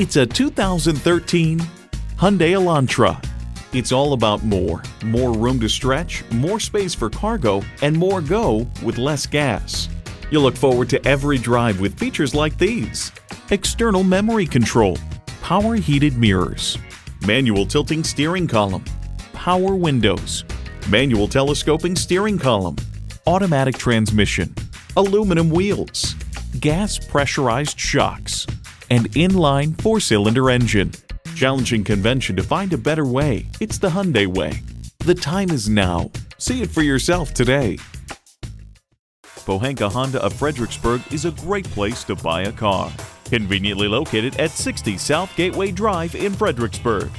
It's a 2013 Hyundai Elantra. It's all about more. More room to stretch, more space for cargo, and more go with less gas. You'll look forward to every drive with features like these. External memory control, power heated mirrors, manual tilting steering column, power windows, manual telescoping steering column, automatic transmission, aluminum wheels, gas pressurized shocks, and inline four-cylinder engine. Challenging convention to find a better way. It's the Hyundai way. The time is now. See it for yourself today. Pohanka Honda of Fredericksburg is a great place to buy a car. Conveniently located at 60 South Gateway Drive in Fredericksburg.